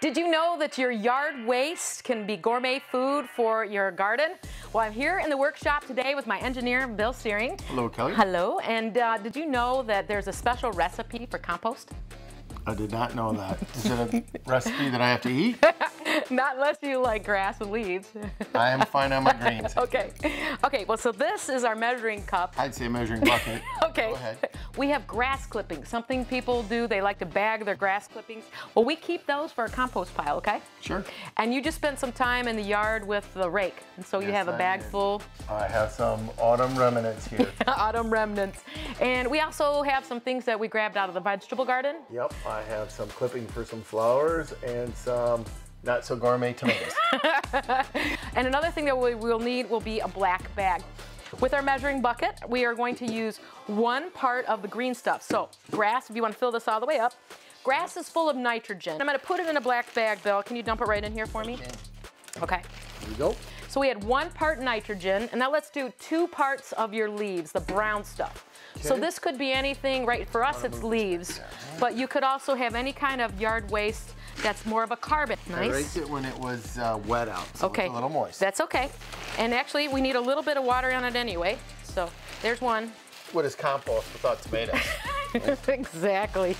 Did you know that your yard waste can be gourmet food for your garden? Well, I'm here in the workshop today with my engineer, Bill Searing. Hello, Kelly. Hello. And uh, did you know that there's a special recipe for compost? I did not know that. Is it a recipe that I have to eat? Not unless you like grass and leaves. I am fine on my greens. okay. Okay, well, so this is our measuring cup. I'd say a measuring bucket. Okay. Go ahead. We have grass clippings. Something people do, they like to bag their grass clippings. Well, we keep those for a compost pile, okay? Sure. And you just spent some time in the yard with the rake. And so you have a bag full I have some autumn remnants here. autumn remnants. And we also have some things that we grabbed out of the vegetable garden. yep, I have some clipping for some flowers and some not so gourmet tomatoes. And another thing that we will need will be a black bag. With our measuring bucket, we are going to use one part of the green stuff. So grass, if you want to fill this all the way up, grass is full of nitrogen. I'm gonna put it in a black bag, Bill. Can you dump it right in here for me? Okay. Here we go. So we had one part nitrogen, and now let's do two parts of your leaves, the brown stuff. So this could be anything, right? For us, it's leaves, but you could also have any kind of yard waste that's more of a carbon. I Nice. raked it when it was uh, wet out, so Okay. it's a little moist. That's okay. And actually, we need a little bit of water on it anyway. So there's one. what is compost without tomatoes? exactly.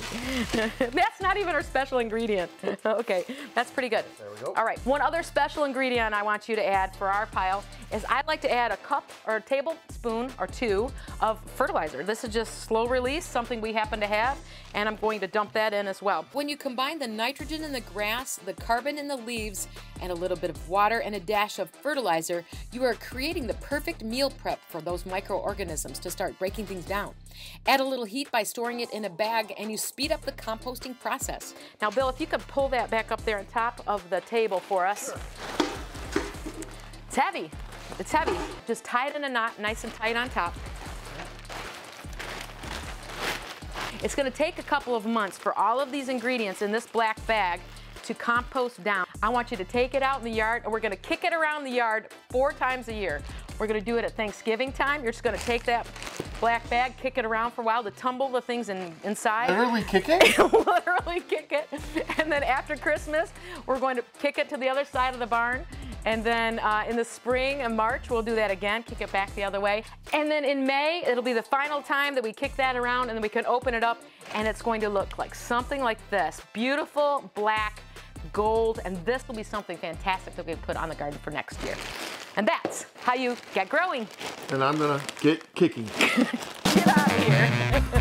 that's not even our special ingredient. okay, that's pretty good. There we go. All right, one other special ingredient I want you to add for our pile is I'd like to add a cup or a tablespoon or two of fertilizer. This is just slow release, something we happen to have, and I'm going to dump that in as well. When you combine the nitrogen in the grass, the carbon in the leaves, and a little bit of water and a dash of fertilizer, you are creating the perfect meal prep for those microorganisms to start breaking things down. Add a little heat by storing it in a bag and you speed up the composting process. Now, Bill, if you could pull that back up there on top of the table for us. It's heavy. It's heavy. Just tie it in a knot, nice and tight on top. It's gonna take a couple of months for all of these ingredients in this black bag to compost down. I want you to take it out in the yard and we're gonna kick it around the yard four times a year. We're gonna do it at Thanksgiving time. You're just gonna take that black bag, kick it around for a while to tumble the things in, inside. Literally kicking? literally kick it. And then after Christmas, we're going to kick it to the other side of the barn. And then uh, in the spring and March, we'll do that again, kick it back the other way. And then in May, it'll be the final time that we kick that around and then we can open it up and it's going to look like something like this. Beautiful black gold, and this will be something fantastic that we put on the garden for next year. And that's how you get growing. and I'm gonna get kicking. Get out of here.